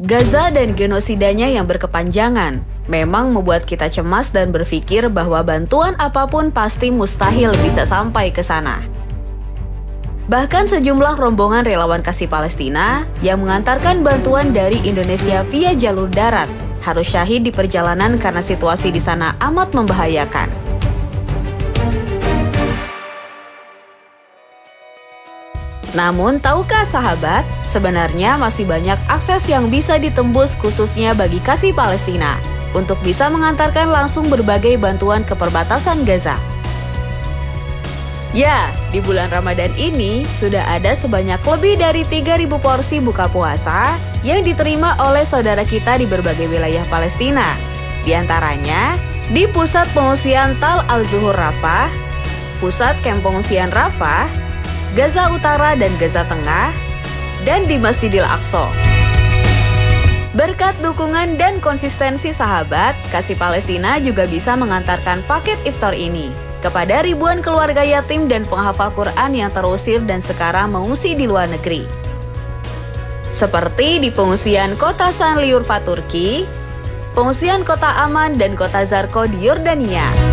Gaza dan genosidanya yang berkepanjangan memang membuat kita cemas dan berpikir bahwa bantuan apa pun pasti mustahil bisa sampai ke sana. Bahkan sejumlah rombongan relawan kasih Palestina yang mengantarkan bantuan dari Indonesia via jalur darat harus syahid di perjalanan karena situasi di sana amat membahayakan. Namun, tahukah sahabat, sebenarnya masih banyak akses yang bisa ditembus khususnya bagi kasih Palestina untuk bisa mengantarkan langsung berbagai bantuan ke perbatasan Gaza. Ya, di bulan Ramadan ini sudah ada sebanyak lebih dari 3.000 porsi buka puasa yang diterima oleh saudara kita di berbagai wilayah Palestina. Di antaranya di Pusat Pengungsian Tal Al-Zuhur Rafah, Pusat Kamp Pengungsian Rafah, Gaza Utara dan Gaza Tengah, dan di Masjidil Aqsa. Berkat dukungan dan konsistensi sahabat, Kasih Palestina juga bisa mengantarkan paket iftar ini kepada ribuan keluarga yatim dan penghafal Quran yang terusir dan sekarang mengungsi di luar negeri. Seperti di pengungsian kota Sanliur Turki, pengungsian kota Aman dan kota Zarko di Yordania.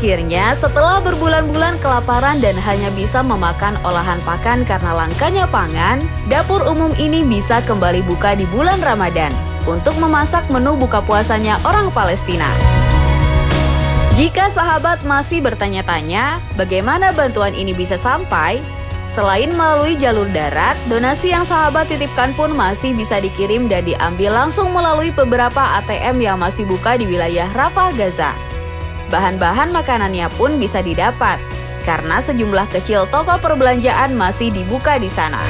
Akhirnya, setelah berbulan-bulan kelaparan dan hanya bisa memakan olahan pakan karena langkanya pangan, dapur umum ini bisa kembali buka di bulan Ramadan untuk memasak menu buka puasanya orang Palestina. Jika sahabat masih bertanya-tanya bagaimana bantuan ini bisa sampai, selain melalui jalur darat, donasi yang sahabat titipkan pun masih bisa dikirim dan diambil langsung melalui beberapa ATM yang masih buka di wilayah Rafah, Gaza. Bahan-bahan makanannya pun bisa didapat karena sejumlah kecil toko perbelanjaan masih dibuka di sana.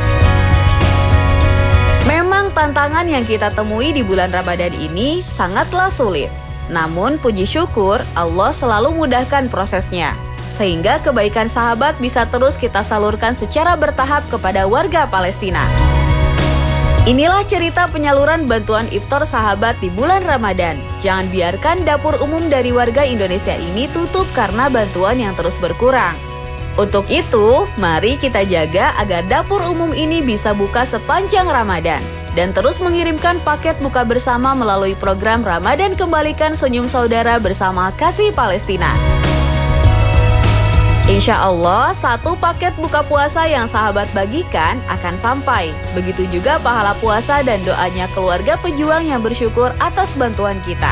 Memang tantangan yang kita temui di bulan Ramadan ini sangatlah sulit. Namun puji syukur Allah selalu mudahkan prosesnya sehingga kebaikan sahabat bisa terus kita salurkan secara bertahap kepada warga Palestina. Inilah cerita penyaluran bantuan iftar sahabat di bulan Ramadan. Jangan biarkan dapur umum dari warga Indonesia ini tutup karena bantuan yang terus berkurang. Untuk itu, mari kita jaga agar dapur umum ini bisa buka sepanjang Ramadan dan terus mengirimkan paket buka bersama melalui program Ramadan Kembalikan Senyum Saudara bersama Kasih Palestina. Insya Allah, satu paket buka puasa yang sahabat bagikan akan sampai. Begitu juga pahala puasa dan doanya keluarga pejuang yang bersyukur atas bantuan kita.